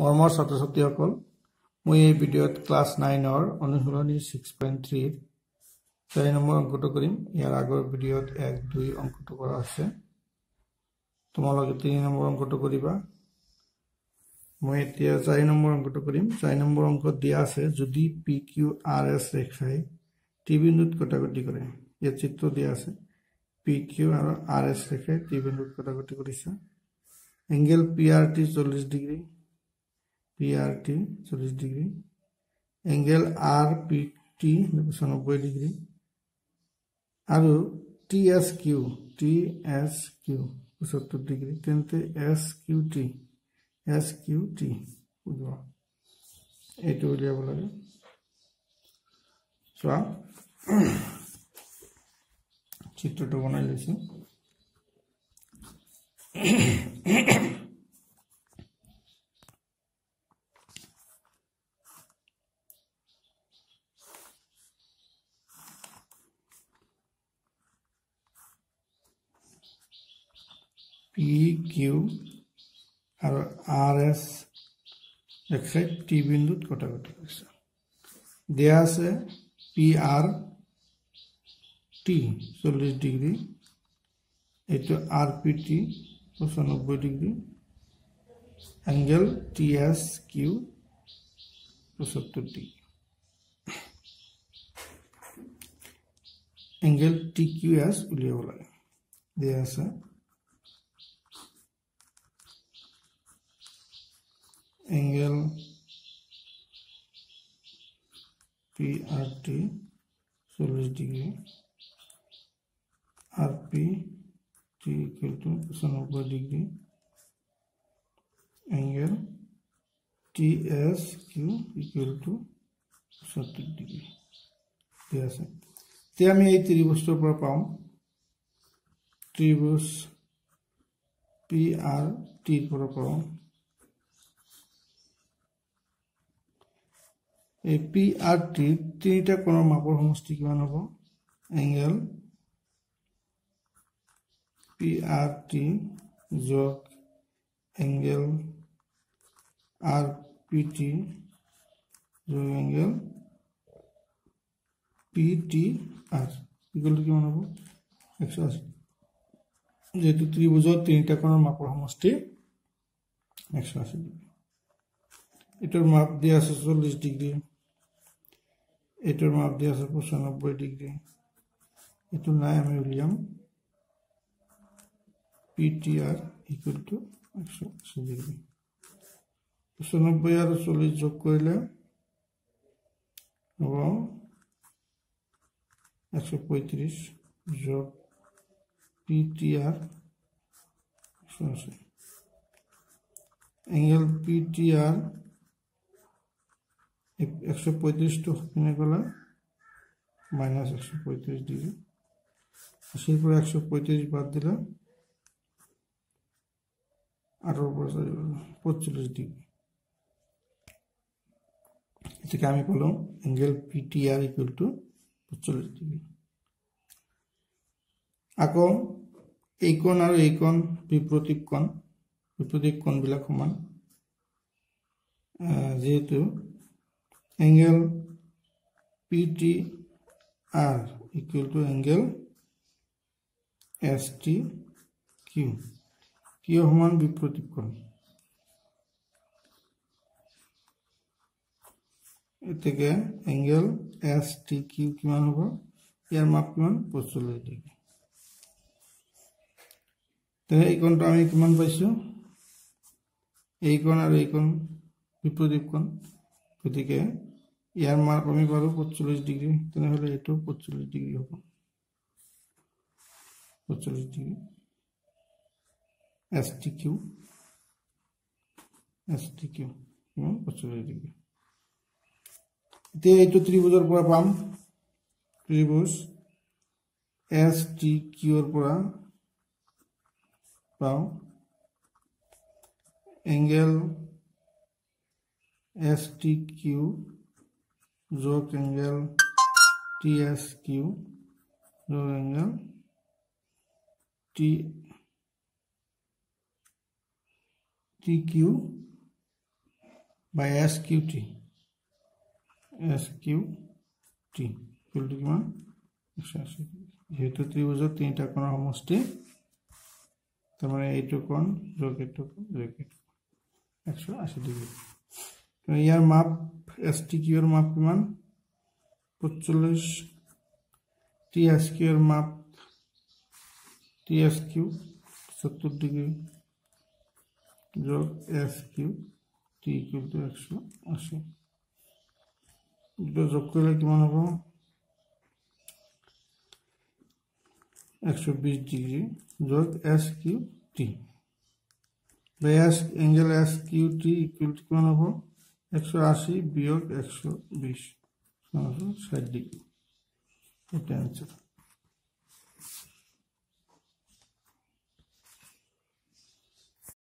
মৰমৰ ছাত্ৰ ছাত্ৰীসকল মই এই ভিডিঅ'ত ক্লাছ নাইনৰ অনুশীলনী ছিক্স পইণ্ট থ্ৰীৰ চাৰি নম্বৰ অংকটো কৰিম। ইয়াৰ আগৰ ভিডিঅ'ত এক দুই অংকটো কৰা হৈছে তোমালোকে তিনি নম্বৰ অংকটো কৰিবা। মই এতিয়া চাৰি নম্বৰ অংকটো কৰিম। চাৰি নম্বৰ অংকত দিয়া আছে যদি পি কিউ আৰ এছ ৰেখাই টি বিন্দুত কটাকটি কৰে। ইয়াত চিত্ৰ দিয়া আছে। পি কিউ আৰু আৰ এছ ৰেখাই টি বিন্দুত কটাকটি কৰিছে। এংগেল পি আৰ টি চল্লিছ ডিগ্ৰী। পি আৰ টি চল্লিছ degree. Angle R P T পঁচানব্বৈ degree. আৰু T S Q T S Q পঁচত্তৰ degree. তেন্তে S Q T S Q T বুজোৱা এইটো উলিয়াব লাগে। চোৱা চিত্ৰটো বনাই লৈছোঁ। পি কিউ আৰু আৰ এছ দেখাই টি বিন্দুত কটাকটি কৰিছে দিয়া আছে পি আৰ টি চল্লিছ ডিগ্ৰী এইটো R P T পঁচানব্বৈ degree angle T S Q পঁচত্তৰ degree angle T Q S উলিয়াব লাগে। দিয়া আছে angle PRT চল্লিছ degree R P T equal to পঁচানব্বৈ degree angle T S Q equal to পঁচত্তৰ degree ঠিক আছে এতিয়া আমি এই ত্ৰিভুজটোৰ পৰা পাওঁ ত্ৰিভুজ পি আৰ টিৰ পৰা পাওঁ এই পি আৰ টি তিনিটা কোণৰ মাপৰ সমষ্টি কিমান হ'ব? এংগেল পি আৰ টি যোগ এংগেল আৰ পি টি যোগ এংগেল পি টি আৰ ইকুৱেলটো কিমান হ'ব? এশ আশী। যিহেতু ত্ৰিভুজৰ তিনিটা কোণৰ মাপৰ সমষ্টি এশ আশী। ডিগ্ৰী এইটোৰ মাপ দিয়া আছে চল্লিছ ডিগ্ৰী। এইটোৰ মাপ দিয়া আছে পঁচানব্বৈ ডিগ্ৰী এইটো নাই আমি উলিয়াম P T R equal to একশ আশী ডিগ্ৰী পঁচানব্বৈ আৰু চল্লিছ যোগ কৰিলে হ'ব এশ পঁয়ত্ৰিছ যোগ পি টি আৰ একশ আশী। এংগেল পি টি একশো পঁয়ত্রিশটো কিনে গেলে মাইনাস একশো পঁয়ত্রিশ ডিগ্রি। আশির পরে একশো পঁয়ত্রিশ বাদ দিলে আঠারো পঁচল্লিশ ডিগ্রি। থেকে আমি পেলাম angle P T R equal to পঁচল্লিশ degree. আকৌ এই কোণ আৰু এই কোণ বিপ্ৰতীক কোণ বিপ্ৰতীক কোণবিলাক সমান। যিহেতু angle PTR equal to angle STQ কিয় সমান বিপৰীত কোণ। এতেকে এংগেল এছ টি কিউ কিমান হ'ব? ইয়াৰ মাপ কিমান? পঁচল্লিছ ডিগ্ৰী তেনে এই কোণটো আমি কিমান পাইছোঁ? এই কোণ আৰু এই কোণ বিপৰীত কোণ। গতিকে ইয়াৰ মাৰ্ক আমি পাৰোঁ পঞ্চল্লিছ ডিগ্ৰী তেনেহ'লে এইটো পঞ্চল্লিছ ডিগ্ৰী হ'ব। পঞ্চল্লিছ degree S T Q S T Q কিমান পঞ্চল্লিছ ডিগ্ৰী এতিয়া এইটো ত্ৰিভুজৰ পৰা পাম। ত্ৰিভুজ এছ টি কিউৰ পৰা পাওঁ। এংগেল এছ টি কিউ যোগ এংগেল টি এছ কিউ যোগ এংগেল টি টি কিউ বা S Q T S Q T equal to কিমান একশো আশী যেহেতু ত্ৰিভুজৰ তিনিটা কোণৰ সমষ্টি তাৰমানে এইটো কোণ যোগ কোণ যোগ এইটো একশ আশী ডিগ্ৰী ইয়াৰ মাপ এছ টি কিউৰ মাপ কিমান? পঞ্চল্লিছ টি এছ কিউৰ মাপ টি এছ কিউ সত্তৰ ডিগ্ৰী যোগ S Q T equal to একশ আশী। দুটো যোগ কৰিলে কিমান হ'ব? একশো বিশ ডিগ্রি যোগ S Q T S angle S Q T equal কিমান হ'ব? একশো আশি বিয়োগ একশো বিশ ষাট ডিগ্রি। এটা অ্যান্সার